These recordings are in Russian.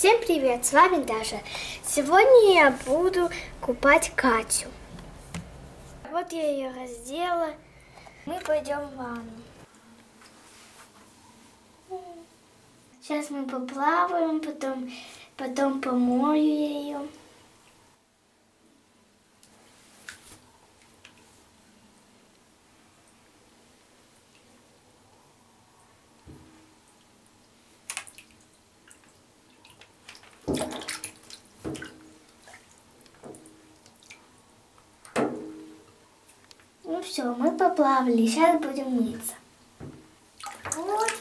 Всем привет, с вами Даша. Сегодня я буду купать Катю. Вот я ее раздела. Мы пойдем в ванну. Сейчас мы поплаваем, потом, потом помою ее. Все, мы поплавали, сейчас будем мыться. Вот,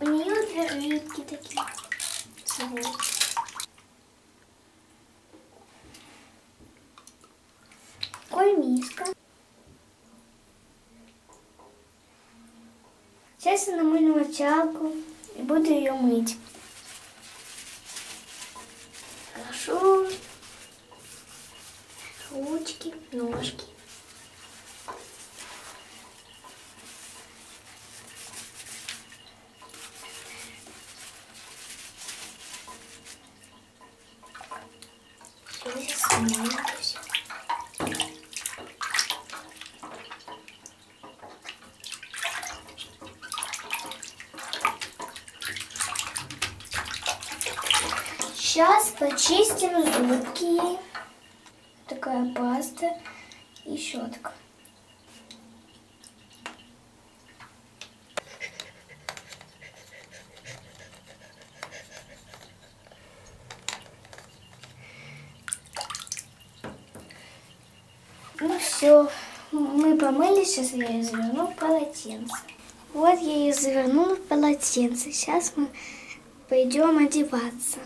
у нее две рыбки такие. Вот. Такой миска. Сейчас я намылю мочалку и буду ее мыть. Хорошо. Ручки, ножки. Сейчас почистим зубки. Такая паста и щетка. Ну все, мы помылись, сейчас я ее заверну в полотенце. Вот я ее завернула в полотенце. Сейчас мы пойдем одеваться.